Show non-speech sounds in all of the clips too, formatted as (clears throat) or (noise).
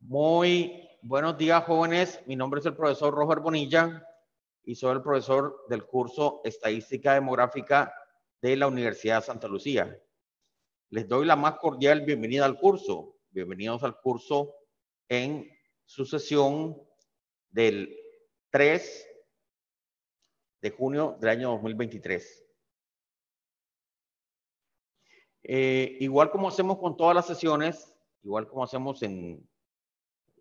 Muy buenos días, jóvenes. Mi nombre es el profesor Roger Bonilla y soy el profesor del curso Estadística Demográfica de la Universidad de Santa Lucía. Les doy la más cordial bienvenida al curso. Bienvenidos al curso en su sesión del 3 de junio del año 2023. Eh, igual como hacemos con todas las sesiones, igual como hacemos en,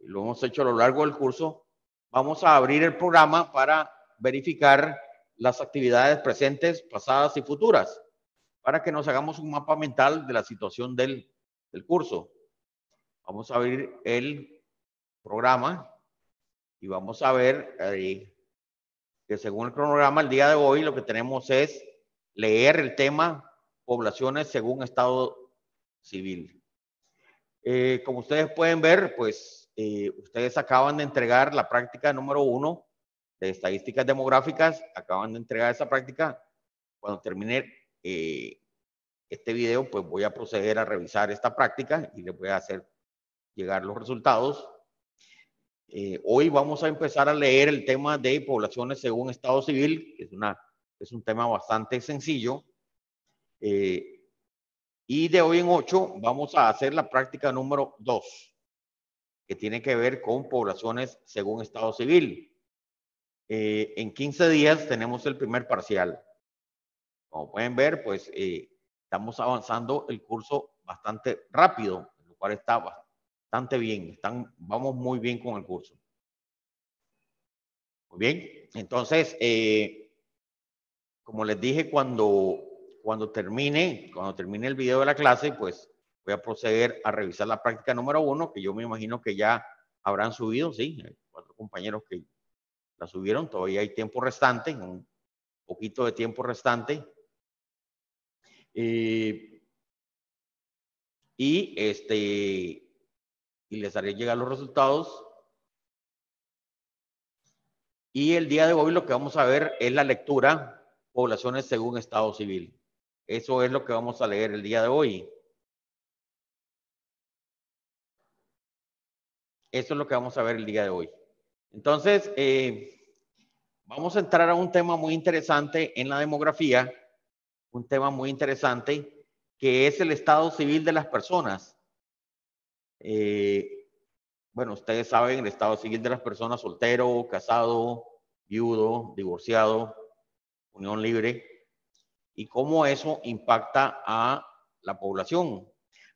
lo hemos hecho a lo largo del curso, vamos a abrir el programa para verificar las actividades presentes, pasadas y futuras, para que nos hagamos un mapa mental de la situación del, del curso. Vamos a abrir el programa y vamos a ver eh, que según el cronograma, el día de hoy lo que tenemos es leer el tema poblaciones según estado civil. Eh, como ustedes pueden ver, pues eh, ustedes acaban de entregar la práctica número uno de estadísticas demográficas, acaban de entregar esa práctica. Cuando termine eh, este video, pues voy a proceder a revisar esta práctica y les voy a hacer llegar los resultados. hoy vamos a empezar a leer el tema de poblaciones según estado civil, que es, una, es un tema bastante sencillo eh, y de hoy en ocho vamos a hacer la práctica número dos, que tiene que ver con poblaciones según estado civil. Eh, en 15 días tenemos el primer parcial. Como pueden ver, pues eh, estamos avanzando el curso bastante rápido, lo cual está bastante bien. Están, vamos muy bien con el curso. Muy bien. Entonces, como les dije, cuando cuando termine, cuando termine el video de la clase, pues voy a proceder a revisar la práctica número uno, que yo me imagino que ya habrán subido, sí, hay cuatro compañeros que la subieron, todavía hay tiempo restante, un poquito de tiempo restante. Eh, y este, y les haré llegar los resultados. Y el día de hoy lo que vamos a ver es la lectura poblaciones según estado civil. Eso es lo que vamos a leer el día de hoy. Eso es lo que vamos a ver el día de hoy. Entonces, eh, vamos a entrar a un tema muy interesante en la demografía, un tema muy interesante, que es el estado civil de las personas. Eh, bueno, ustedes saben el estado civil de las personas soltero, casado, viudo, divorciado, unión libre y cómo eso impacta a la población.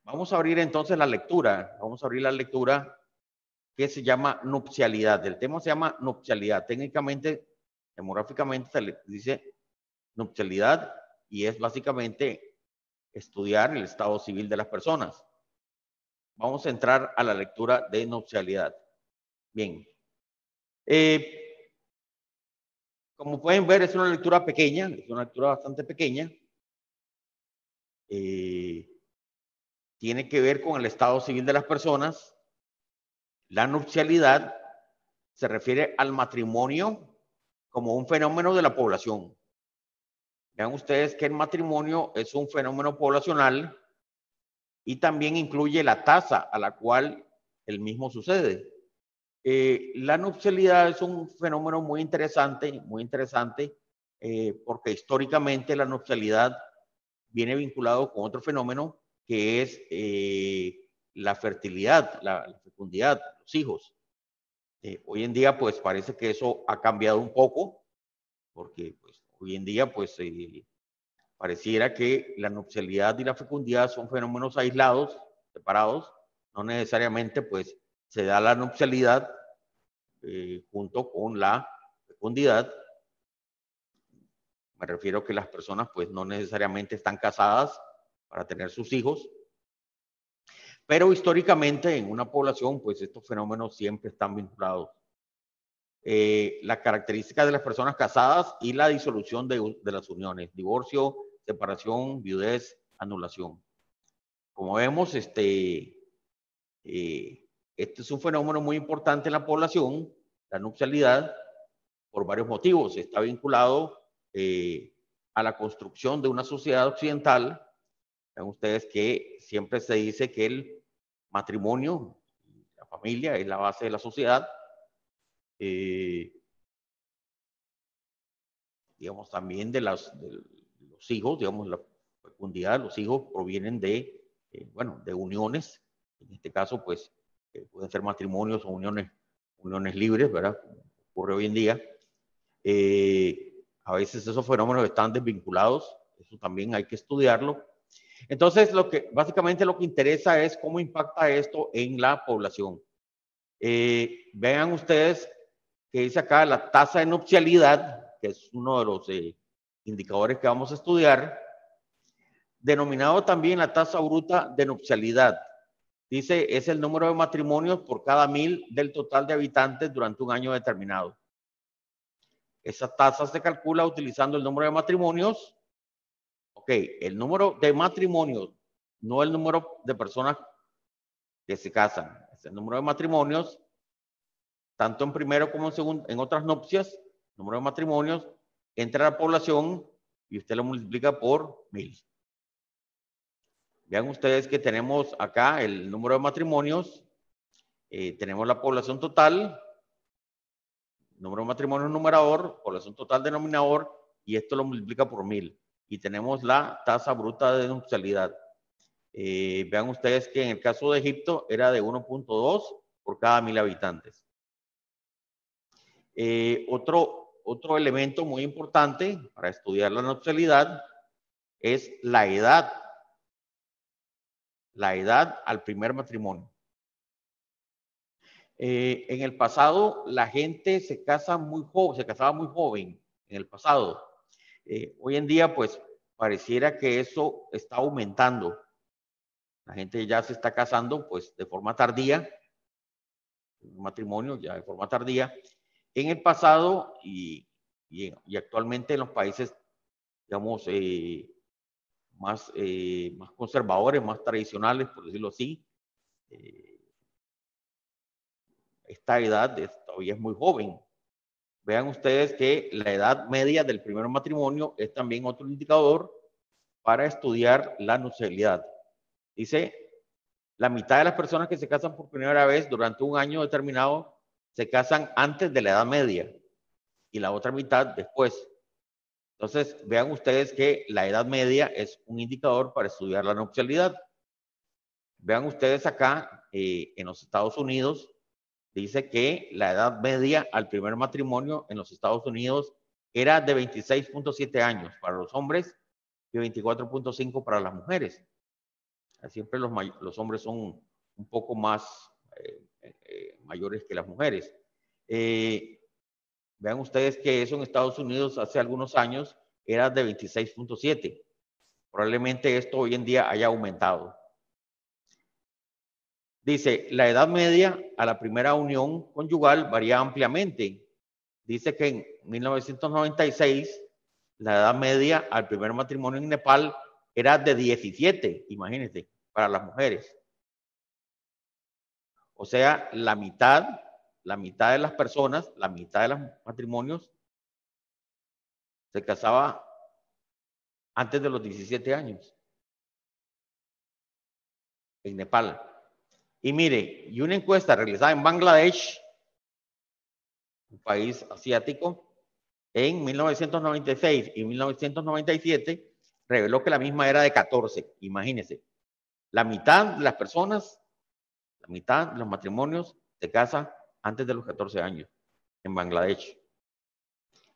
Vamos a abrir entonces la lectura. Vamos a abrir la lectura que se llama nupcialidad. El tema se llama nupcialidad. Técnicamente, demográficamente se le dice nupcialidad y es básicamente estudiar el estado civil de las personas. Vamos a entrar a la lectura de nupcialidad. Bien. Eh, como pueden ver, es una lectura pequeña, es una lectura bastante pequeña. Eh, tiene que ver con el estado civil de las personas. La nupcialidad se refiere al matrimonio como un fenómeno de la población. Vean ustedes que el matrimonio es un fenómeno poblacional y también incluye la tasa a la cual el mismo sucede. Eh, la nupcialidad es un fenómeno muy interesante, muy interesante, eh, porque históricamente la nupcialidad viene vinculado con otro fenómeno que es eh, la fertilidad, la, fecundidad, los hijos. hoy en día, pues parece que eso ha cambiado un poco, porque pues, hoy en día, pues pareciera que la nupcialidad y la fecundidad son fenómenos aislados, separados, no necesariamente, pues se da la nupcialidad eh, junto con la fecundidad. Me refiero que las personas pues no necesariamente están casadas para tener sus hijos, pero históricamente en una población pues estos fenómenos siempre están vinculados. Eh, las características de las personas casadas y la disolución de, de las uniones, divorcio, separación, viudez, anulación. Como vemos, este, eh, este es un fenómeno muy importante en la población, la nupcialidad, por varios motivos. Está vinculado eh, a la construcción de una sociedad occidental. Vean ustedes que siempre se dice que el matrimonio, familia es la base de la sociedad. Eh, digamos, también de, las, los hijos, digamos, la fecundidad de los hijos provienen de, eh, bueno, de uniones, en este caso, pues, eh, pueden ser matrimonios o uniones, uniones libres, ¿verdad? ocurre hoy en día. a veces esos fenómenos están desvinculados, eso también hay que estudiarlo. Entonces, lo que, básicamente lo que interesa es cómo impacta esto en la población. vean ustedes que dice acá la tasa de nupcialidad, que es uno de los eh, indicadores que vamos a estudiar, denominado también la tasa bruta de nupcialidad. Dice, es el número de matrimonios por cada mil del total de habitantes durante un año determinado. Esa tasa se calcula utilizando el número de matrimonios. Ok, el número de matrimonios, no el número de personas que se casan. Es el número de matrimonios, tanto en primero como en segundo, en otras nupcias, número de matrimonios, entra la población y usted lo multiplica por mil. Vean ustedes que tenemos acá el número de matrimonios, eh, tenemos la población total, número de matrimonios numerador, población total denominador, y esto lo multiplica por mil. Y tenemos la tasa bruta de nupcialidad. Eh, vean ustedes que en el caso de Egipto era de 1.2 por cada mil habitantes. Eh, otro, otro elemento muy importante para estudiar la nupcialidad es la edad. La edad al primer matrimonio. Eh, en el pasado, la gente se casa muy se casaba muy joven en el pasado. Eh, hoy en día, pues, pareciera que eso está aumentando. La gente ya se está casando, pues, de forma tardía, matrimonio ya de forma tardía, en el pasado y, y, actualmente en los países, digamos, eh, más, eh, más conservadores, más tradicionales, por decirlo así, eh, esta edad todavía es muy joven. Vean ustedes que la edad media del primer matrimonio es también otro indicador para estudiar la nupcialidad. Dice, la mitad de las personas que se casan por primera vez durante un año determinado se casan antes de la edad media y la otra mitad después. Entonces, vean ustedes que la edad media es un indicador para estudiar la nupcialidad. Vean ustedes acá, eh, en los Estados Unidos, dice que la edad media al primer matrimonio en los Estados Unidos era de 26.7 años para los hombres y 24.5 para las mujeres. Siempre los, los hombres son un poco más eh, eh, mayores que las mujeres. Eh, vean ustedes que eso en Estados Unidos hace algunos años era de 26.7. Probablemente esto hoy en día haya aumentado. Dice, la edad media a la primera unión conyugal varía ampliamente. Dice que en 1996 la edad media al primer matrimonio en Nepal era de 17, imagínense, para las mujeres. O sea, la mitad, la mitad de las personas, la mitad de los matrimonios se casaba antes de los 17 años en Nepal. Y mire, y una encuesta realizada en Bangladesh, un país asiático, en 1996 y 1997, reveló que la misma era de 14. Imagínense, la mitad de las personas la mitad de los matrimonios se casa antes de los 14 años en Bangladesh.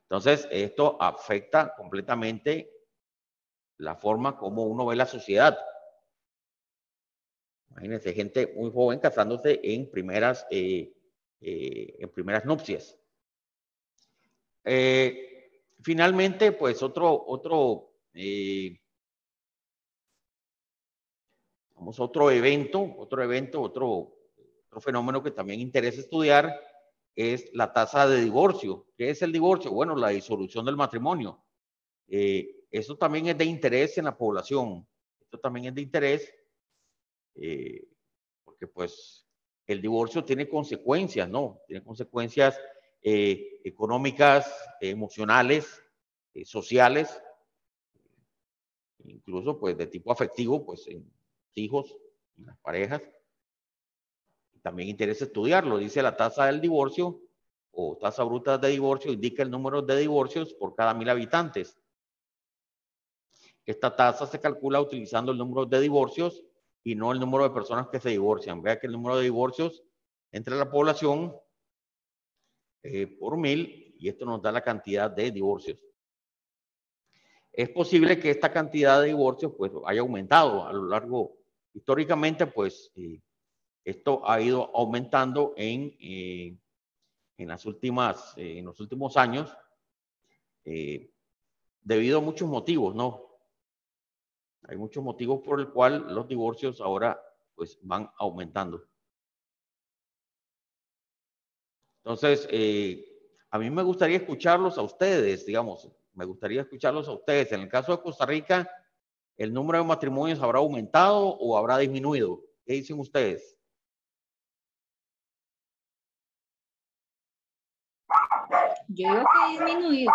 Entonces, esto afecta completamente la forma como uno ve la sociedad. Imagínense, gente muy joven casándose en primeras, eh, eh, en primeras nupcias. Eh, finalmente, pues otro, otro, Vamos a otro evento, otro evento, otro, otro fenómeno que también interesa estudiar es la tasa de divorcio. ¿Qué es el divorcio? Bueno, la disolución del matrimonio. Eh, eso también es de interés en la población. Esto también es de interés eh, porque pues el divorcio tiene consecuencias, ¿no? Tiene consecuencias eh, económicas, emocionales, sociales, incluso pues de tipo afectivo, pues en hijos y las parejas. también interesa estudiarlo. Dice la tasa del divorcio o tasa bruta de divorcio, indica el número de divorcios por cada mil habitantes. Esta tasa se calcula utilizando el número de divorcios y no el número de personas que se divorcian. Vea que el número de divorcios entre la población eh, por mil y esto nos da la cantidad de divorcios. Es posible que esta cantidad de divorcios pues haya aumentado a lo largo, históricamente pues eh, esto ha ido aumentando en, eh, en, las últimas, en los últimos años debido a muchos motivos, ¿no? Hay muchos motivos por el cual los divorcios ahora pues van aumentando. Entonces, eh, a mí me gustaría escucharlos a ustedes, digamos, me gustaría escucharlos a ustedes. En el caso de Costa Rica, ¿el número de matrimonios habrá aumentado o habrá disminuido? ¿Qué dicen ustedes? Yo digo que disminuido.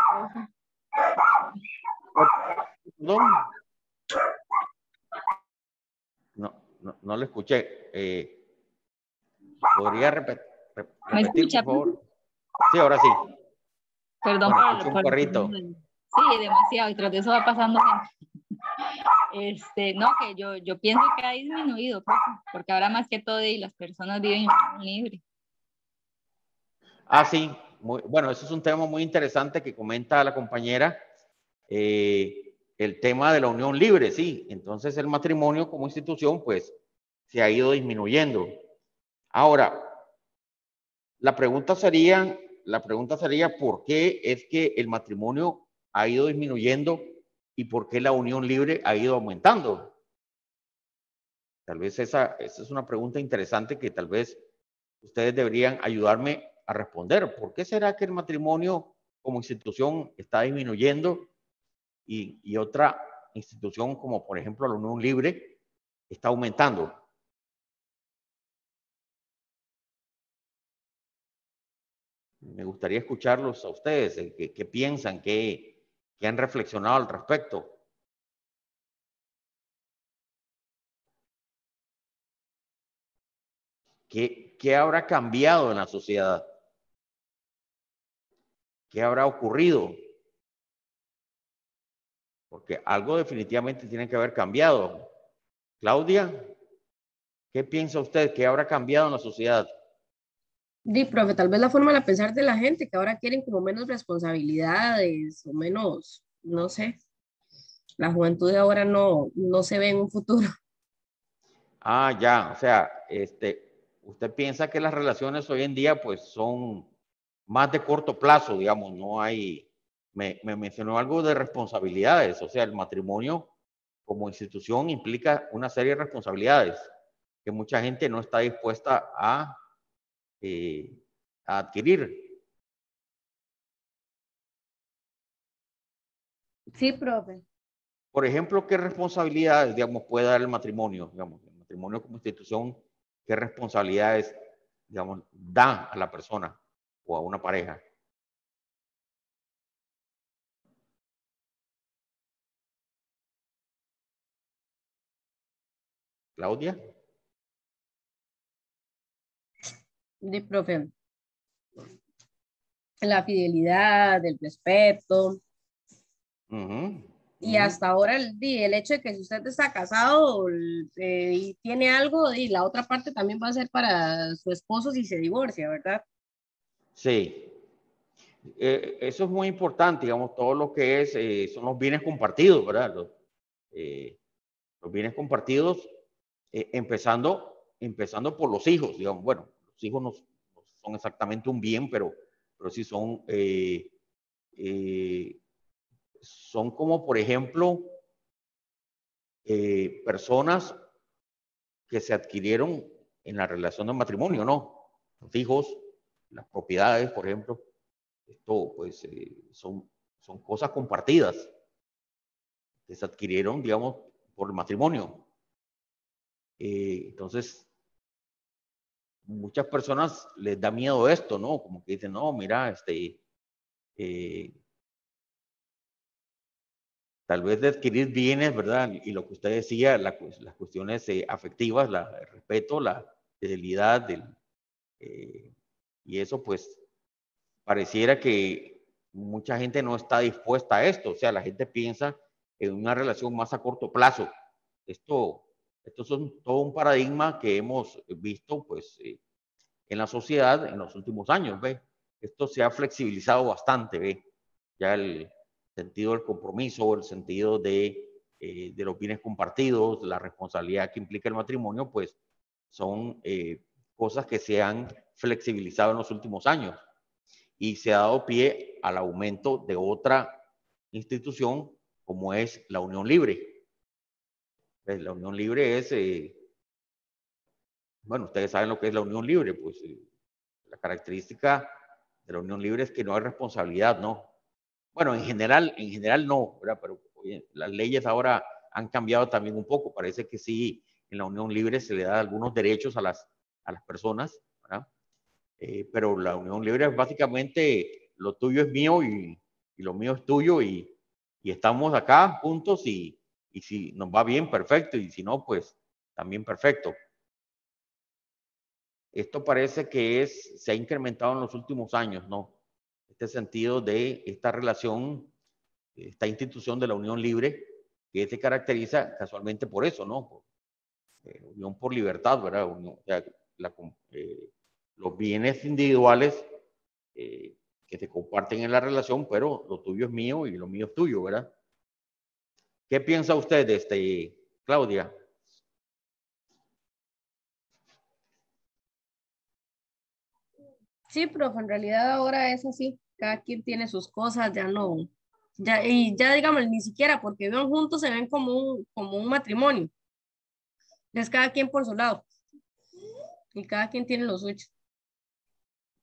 No, no, no lo escuché. Eh, ¿Podría repetir? ¿Me escucha? Por favor. Sí, ahora sí. Perdón por, un perrito. Sí, demasiado. Y tras de eso va pasando Este, no, que yo, yo pienso que ha disminuido, porque ahora más que todo y las personas viven libre. Ah, sí. Muy, bueno, eso es un tema muy interesante que comenta la compañera. Eh, el tema de la unión libre, sí. Entonces el matrimonio como institución, pues, se ha ido disminuyendo. Ahora, la pregunta sería, la pregunta sería, ¿por qué es que el matrimonio ha ido disminuyendo y por qué la unión libre ha ido aumentando? Tal vez esa, esa es una pregunta interesante que tal vez ustedes deberían ayudarme a responder. ¿Por qué será que el matrimonio como institución está disminuyendo y, otra institución como por ejemplo la unión libre está aumentando? Me gustaría escucharlos a ustedes, qué, piensan, qué, han reflexionado al respecto. ¿Qué, ¿Qué habrá cambiado en la sociedad? ¿Qué habrá ocurrido? Porque algo definitivamente tiene que haber cambiado. Claudia, ¿qué piensa usted? ¿Qué habrá cambiado en la sociedad? Sí, profe, tal vez la forma de pensar de la gente, que ahora quieren como menos responsabilidades o menos, no sé. La juventud de ahora no, no se ve en un futuro. (laughs) Ah, ya, o sea, este, usted piensa que las relaciones hoy en día pues son más de corto plazo, digamos, no hay, me, me mencionó algo de responsabilidades, o sea, el matrimonio como institución implica una serie de responsabilidades que mucha gente no está dispuesta a eh, a adquirir. Sí, profe. Por ejemplo, ¿qué responsabilidades, digamos, puede dar el matrimonio? Digamos, el matrimonio como institución, ¿qué responsabilidades, digamos, da a la persona o a una pareja? Claudia. de profe, la fidelidad, el respeto. Y hasta ahora el, el hecho de que si usted está casado eh, y tiene algo, y la otra parte también va a ser para su esposo si se divorcia, ¿verdad? Sí. Eh, eso es muy importante, digamos, todo lo que es, eh, son los bienes compartidos, ¿verdad? Los, los bienes compartidos, empezando, empezando por los hijos, digamos, bueno, hijos no, son exactamente un bien, pero, pero sí son, eh, eh, son como, por ejemplo, eh, personas que se adquirieron en la relación de matrimonio, ¿no? Los hijos, las propiedades, por ejemplo, esto pues son, son cosas compartidas que se adquirieron, digamos, por el matrimonio. Entonces, muchas personas les da miedo esto, ¿no? Como que dicen, no, mira, este, eh, tal vez de adquirir bienes, ¿verdad? Y lo que usted decía, las cuestiones eh, afectivas, la, el respeto, la fidelidad, Eh, y eso pues pareciera que mucha gente no está dispuesta a esto, o sea, la gente piensa en una relación más a corto plazo. Esto, esto es todo un paradigma que hemos visto pues eh, en la sociedad en los últimos años, ¿ve? Esto se ha flexibilizado bastante, ¿ve? Ya el sentido del compromiso, el sentido de, eh, de los bienes compartidos, la responsabilidad que implica el matrimonio, pues son eh, cosas que se han flexibilizado en los últimos años y se ha dado pie al aumento de otra institución como es la Unión Libre. Pues, la Unión Libre es, eh, bueno, ustedes saben lo que es la Unión Libre, pues eh, la característica de la Unión Libre es que no hay responsabilidad, ¿no? Bueno, en general, en general no, ¿verdad? Pero las leyes ahora han cambiado también un poco. Parece que sí, en la Unión Libre se le da algunos derechos a las, a las personas, ¿verdad? Eh, pero la unión libre es básicamente lo tuyo es mío y, y lo mío es tuyo y, y estamos acá juntos y, y, si nos va bien, perfecto, y si no, pues también perfecto. Esto parece que es, se ha incrementado en los últimos años, ¿no? Este sentido de esta relación, esta institución de la unión libre, que se caracteriza casualmente por eso, ¿no? Por, eh, unión por libertad, ¿verdad? Unión, eh, los bienes individuales eh, que se comparten en la relación, pero lo tuyo es mío y lo mío es tuyo, ¿verdad? ¿Qué piensa usted este, Claudia? Sí, profe, en realidad ahora es así. Cada quien tiene sus cosas, ya no, ya, y ya digamos, ni siquiera porque viven juntos se ven como un, como un matrimonio. Es cada quien por su lado. Y cada quien tiene lo suyo.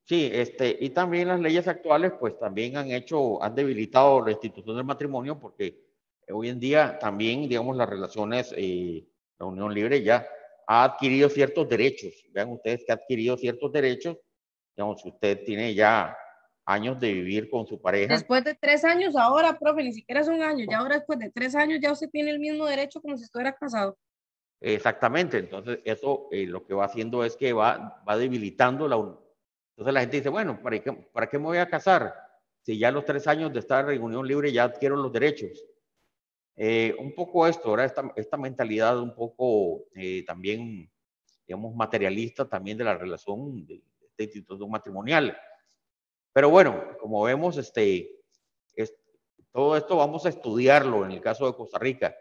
Sí, este, y también las leyes actuales, pues también han hecho, han debilitado la institución del matrimonio porque hoy en día también, digamos, las relaciones, eh, la unión libre ya ha adquirido ciertos derechos. Vean ustedes que ha adquirido ciertos derechos. Digamos, usted tiene ya años de vivir con su pareja. Después de tres años, ahora, profe, ni siquiera es un año, ya ahora después de tres años ya usted tiene el mismo derecho como si estuviera casado. Exactamente, entonces eso eh, lo que va haciendo es que va, va debilitando la, entonces la gente dice, bueno, ¿para qué, ¿para qué me voy a casar? Si ya a los tres años de estar en unión libre ya adquiero los derechos. Eh, un poco esto, ahora esta, esta mentalidad un poco eh, también, digamos, materialista también de la relación de, este instituto matrimonial. Pero bueno, como vemos, este, es, todo esto vamos a estudiarlo en el caso de Costa Rica.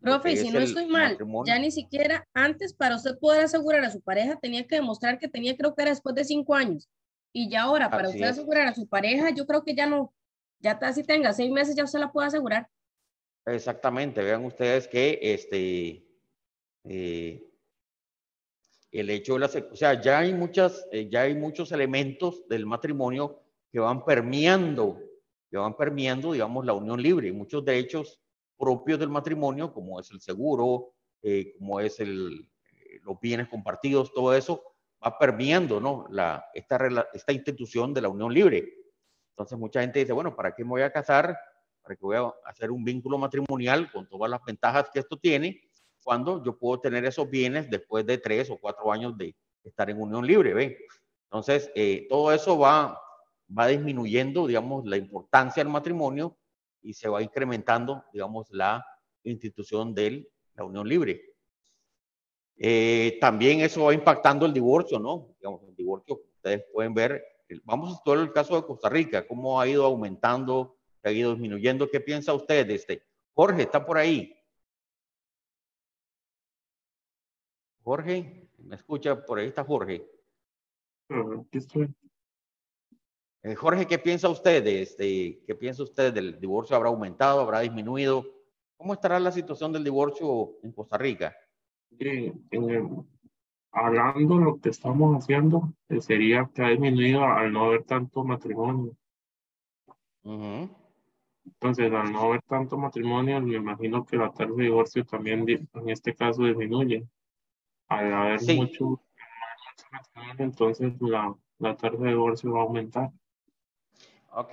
Profe, si no estoy mal, matrimonio. ya ni siquiera antes para usted poder asegurar a su pareja tenía que demostrar que tenía, creo que era después de cinco años. Y ya ahora, para Así usted es. asegurar a su pareja, yo creo que ya no, ya así tenga seis meses, ya usted la puede asegurar. Exactamente, vean ustedes que este, eh, el hecho de la, o sea, ya hay muchas, eh, ya hay muchos elementos del matrimonio que van permeando, que van permeando, digamos, la unión libre, muchos derechos propios del matrimonio, como es el seguro, eh, como es el, los bienes compartidos, todo eso va permeando ¿no? la, esta, esta institución de la unión libre. Entonces mucha gente dice, bueno, ¿para qué me voy a casar? ¿Para qué voy a hacer un vínculo matrimonial con todas las ventajas que esto tiene? Cuando yo puedo tener esos bienes después de tres o cuatro años de estar en unión libre, ¿ven? Entonces, eh, todo eso va, va disminuyendo, digamos, la importancia del matrimonio y se va incrementando, digamos, la institución de la unión libre. Eh, también eso va impactando el divorcio, ¿no? Digamos, el divorcio, ustedes pueden ver, vamos a estudiar el caso de Costa Rica, cómo ha ido aumentando, ha ido disminuyendo. ¿Qué piensa usted de este? Jorge, está por ahí. Jorge, ¿me escucha? Por ahí está Jorge. Aquí estoy. Eh, Jorge, ¿qué piensa usted de este, qué piensa usted del divorcio? ¿Habrá aumentado? ¿Habrá disminuido? ¿Cómo estará la situación del divorcio en Costa Rica? Eh, eh, hablando lo que estamos haciendo, eh, sería que ha disminuido al no haber tanto matrimonio. Uh -huh. Entonces, al no haber tanto matrimonio, me imagino que la tasa de divorcio también en este caso disminuye. Al haber sí. mucho, mucho matrimonio, entonces la, la tasa de divorcio va a aumentar. Ok,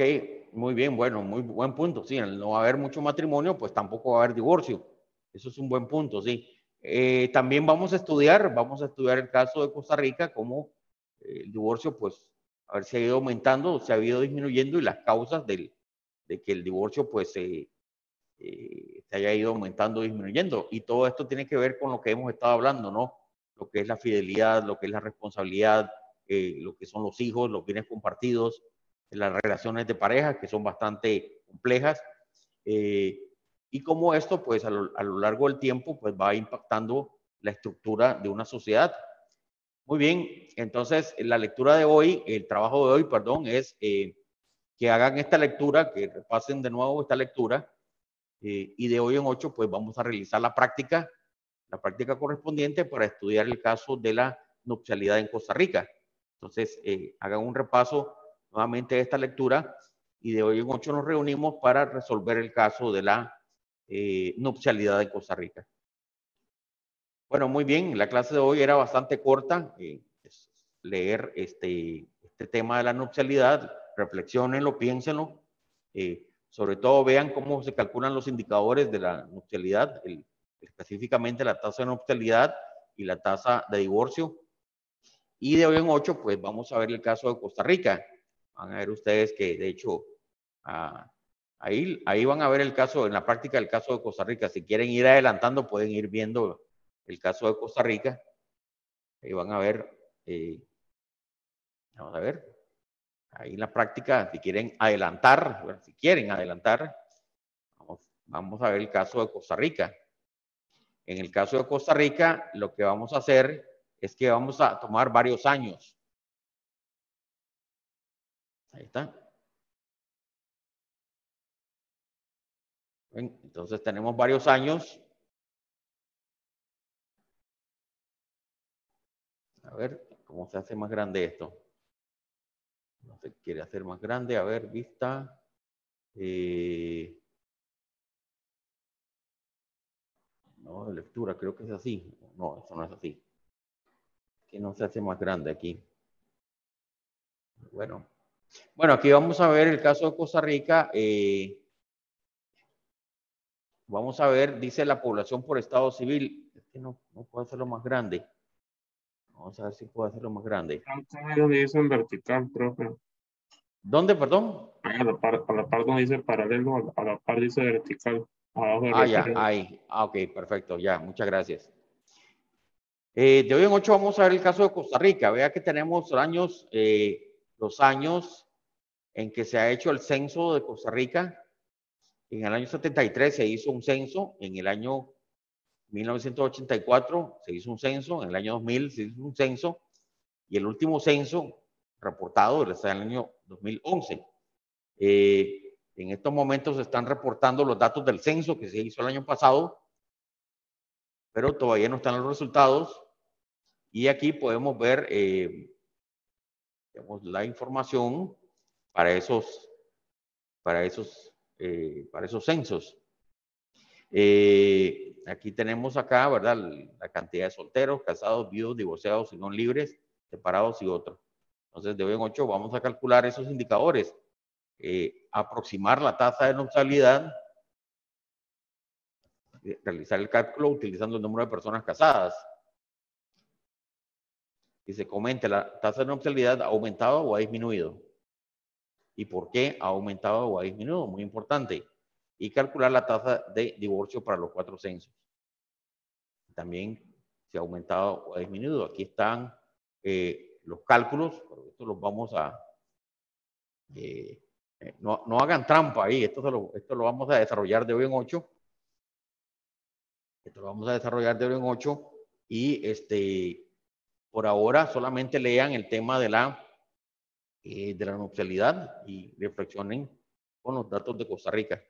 muy bien, bueno, muy buen punto. Sí, al no haber mucho matrimonio, pues tampoco va a haber divorcio. Eso es un buen punto, sí. Eh, también vamos a estudiar, vamos a estudiar el caso de Costa Rica, cómo el divorcio, pues, a ver si ha ido aumentando, se ha ido disminuyendo y las causas del, de que el divorcio, pues, se haya ido aumentando disminuyendo. Y todo esto tiene que ver con lo que hemos estado hablando, ¿no? Lo que es la fidelidad, lo que es la responsabilidad, lo que son los hijos, los bienes compartidos, las relaciones de pareja, que son bastante complejas. Eh, y cómo esto, pues, a lo, a lo, largo del tiempo, pues, va impactando la estructura de una sociedad. Muy bien, entonces, la lectura de hoy, el trabajo de hoy, perdón, es eh, que hagan esta lectura, que repasen de nuevo esta lectura, eh, y de hoy en ocho, pues, vamos a realizar la práctica, la práctica correspondiente para estudiar el caso de la nupcialidad en Costa Rica. Entonces, eh, hagan un repaso nuevamente de esta lectura y de hoy en ocho nos reunimos para resolver el caso de la eh, nupcialidad en Costa Rica. Bueno, muy bien, la clase de hoy era bastante corta. Eh, leer este, este tema de la nupcialidad, reflexionenlo, piénsenlo. Eh, sobre todo vean cómo se calculan los indicadores de la nupcialidad, el, específicamente la tasa de nupcialidad y la tasa de divorcio. Y de hoy en ocho, pues vamos a ver el caso de Costa Rica. Van a ver ustedes que, de hecho, ah, ahí, ahí van a ver el caso, en la práctica del caso de Costa Rica. Si quieren ir adelantando, pueden ir viendo el caso de Costa Rica. Ahí van a ver, eh, vamos a ver, ahí en la práctica, si quieren adelantar, si quieren adelantar, vamos, a ver el caso de Costa Rica. En el caso de Costa Rica, lo que vamos a hacer es que vamos a tomar varios años. Ahí está. Entonces tenemos varios años. A ver, ¿cómo se hace más grande esto? No se quiere hacer más grande. A ver, vista. Eh, no, lectura, creo que es así. No, eso no es así que no se hace más grande aquí. Bueno, bueno, aquí vamos a ver el caso de Costa Rica. Eh, vamos a ver, dice la población por estado civil. Es que no, no puedo hacerlo más grande. Vamos a ver si puedo hacerlo más grande. dice en vertical, profe. ¿Dónde, perdón? A la par, a la par donde dice paralelo, a la par dice vertical. ah, ya, ahí. Ah, ok, perfecto, ya, muchas gracias. Eh, de hoy en ocho vamos a ver el caso de Costa Rica. Vea que tenemos años, eh, los años en que se ha hecho el censo de Costa Rica. En el año 73 se hizo un censo, en el año 1984 se hizo un censo, en el año 2000 se hizo un censo y el último censo reportado está en el año 2011. Eh, en estos momentos se están reportando los datos del censo que se hizo el año pasado, pero todavía no están los resultados. Y aquí podemos ver eh, la información para esos, para esos, eh, para esos censos. Eh, aquí tenemos acá, ¿verdad? La cantidad de solteros, casados, viudos, divorciados y no libres, separados y otros. Entonces, de hoy en ocho vamos a calcular esos indicadores. aproximar la tasa de nupcialidad, realizar el cálculo utilizando el número de personas casadas y se comente la tasa de nupcialidad ha aumentado o ha disminuido. ¿Y por qué ha aumentado o ha disminuido? Muy importante. Y calcular la tasa de divorcio para los cuatro censos. También se ha aumentado o ha disminuido. Aquí están eh, los cálculos, esto los vamos a... Eh, eh, no, no, hagan trampa ahí, esto, lo, esto lo vamos a desarrollar de hoy en ocho. Esto lo vamos a desarrollar de hoy en ocho y este, por ahora solamente lean el tema de la, de la nupcialidad y reflexionen con los datos de Costa Rica.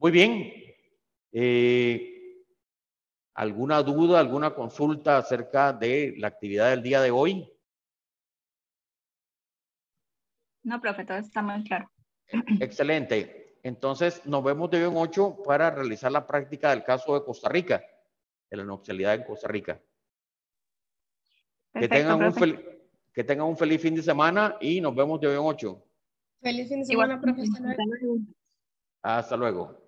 Muy bien. Eh, ¿Alguna duda, alguna consulta acerca de la actividad del día de hoy? No, profe, todo está muy claro. (clears throat) Excelente. Entonces, nos vemos de hoy en ocho para realizar la práctica del caso de Costa Rica, de la nupcialidad en Costa Rica que, tengan un que tengan un feliz fin de semana y nos vemos de hoy en ocho. Feliz fin de semana, profesor. Hasta luego.